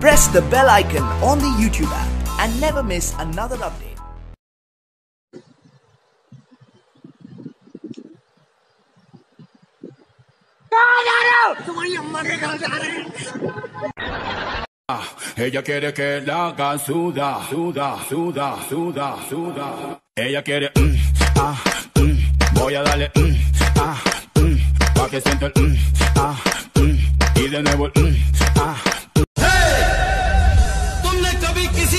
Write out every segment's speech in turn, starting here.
Press the bell icon on the YouTube app and never miss another update. Ella quiere que la hagan suda, suda, suda, suda, suda. Ella quiere, mm, ah, mm, voy a darle, mm, ah, mm, pa' que sienta el, mm, ah, mm, y de nuevo el, mm, ah.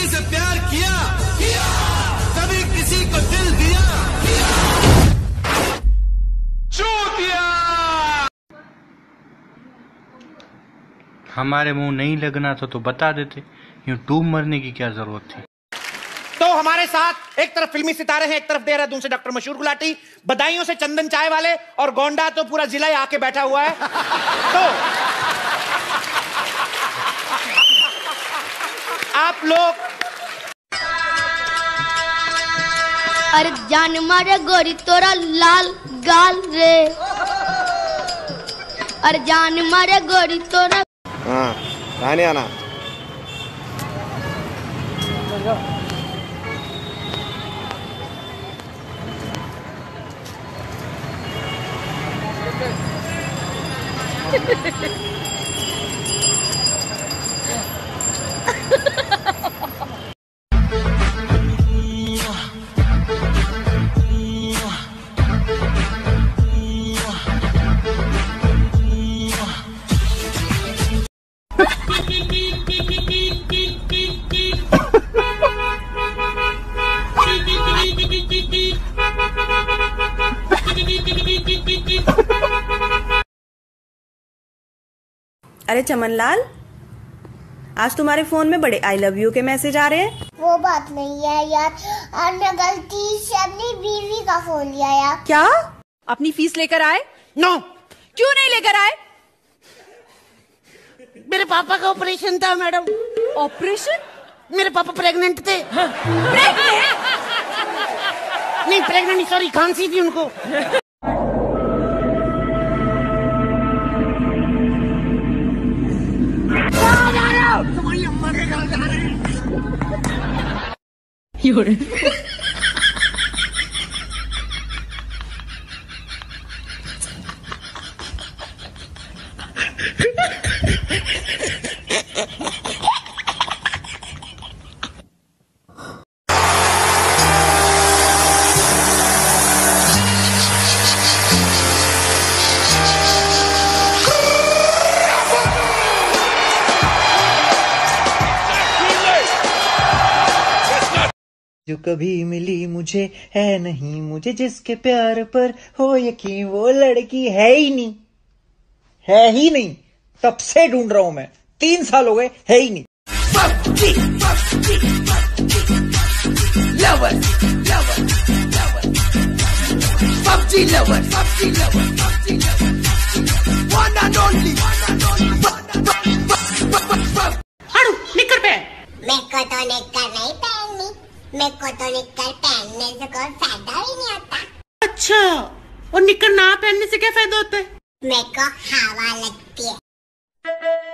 किसी से प्यार किया। किया कभी किसी को दिल दिया। हमारे मुँह नहीं लगना था तो बता देते यूँ डूब मरने की क्या ज़रूरत थी? तो हमारे साथ एक तरफ़ फिल्मी सितारे हैं एक तरफ़ देहरादून से डॉक्टर मशहूर गुलाटी। बदायूं से चंदन चाय वाले और गोंडा तो पूरा जिला ही आके बैठा हुआ है। तो आप लोग अरे जान मारे गोरी, तोरा लाल गाल रे अरे जान मारे गोरी, तोरा हाँ कहानी आना Ha. अरे चमनलाल आज तुम्हारे फ़ोन में बड़े आई लव यू के मैसेज आ रहे हैं। वो बात नहीं है यार हमने गलती से अपनी बीवी का फ़ोन लिया यार। क्या? अपनी फ़ीस लेकर आए? नो क्यों नहीं लेकर आए? मेरे पापा का ऑपरेशन था मैडम ऑपरेशन मेरे पापा प्रेग्नेंट थे। प्रेग्नेंट नहीं प्रेग्नेंट सॉरी खांसी थी उनको। 有人。जो कभी मिली मुझे है नहीं मुझे जिसके प्यार पर हो यकीन वो लड़की है ही नहीं। है ही नहीं। तब से ढूंढ रहा हूँ मैं। तीन साल हो गए है ही नहीं। lover, lover, lover. PUBG lover, PUBG lover, PUBG lover. मेरे को तो निकर पहनने से कोई फ़ायदा ही नहीं होता। अच्छा और निकल ना पहनने से क्या फ़ायदा होता है? मेरे को हवा लगती है।